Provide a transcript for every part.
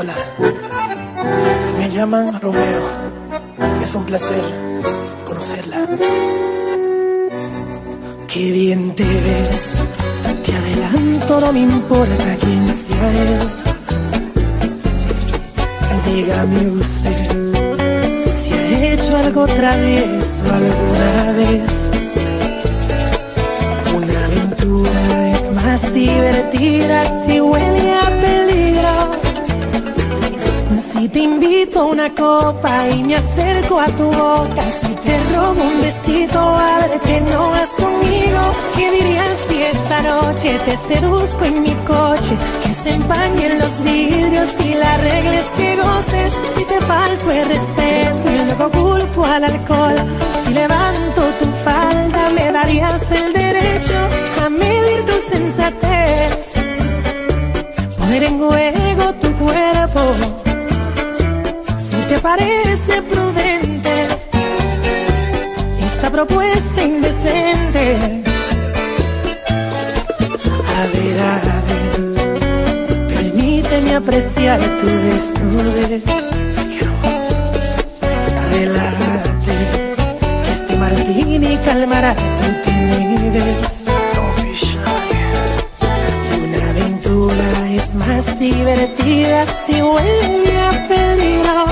Hola, me llaman Romeo. Es un placer conocerla. Qué bien te ves, te adelanto, no me importa quién sea él. Dígame usted si ha hecho algo travieso alguna vez. Una aventura es más divertida si huele a. Si te invito a una copa y me acerco a tu boca, si te robo un besito, ábrete, no vas conmigo. ¿Qué dirías si esta noche te seduzco en mi coche? Que se empañen los vidrios y la regla es que goces. Si te falto el respeto y luego culpo al alcohol, apreciar tu desnudez. Relájate, que este martini calmará tu timidez. Y una aventura es más divertida si huele a peligro.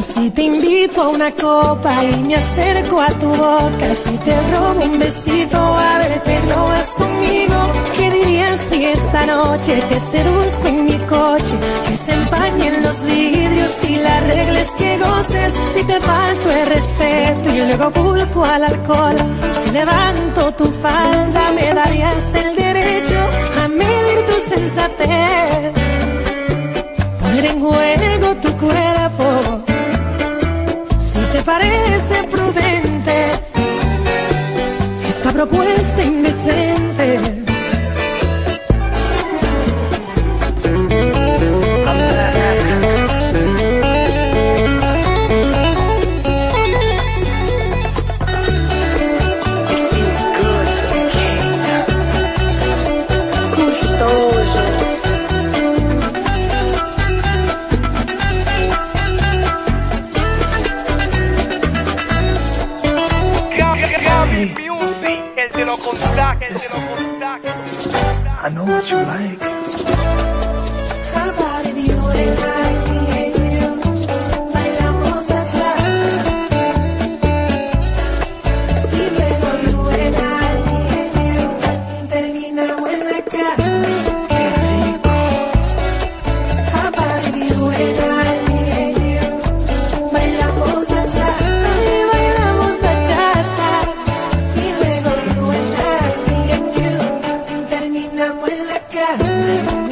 Si te invito a una copa y me acerco a tu boca, si te robo un besito, a verte no vas noche te seduzco en mi coche? Que se empañen los vidrios y la regla es que goces. Si te falto el respeto y luego culpo al alcohol, si levanto tu falda, me darías el derecho a medir tu sensatez. Poner en juego tu cuerpo te parece prudente esta propuesta indecente? I know what you like. like I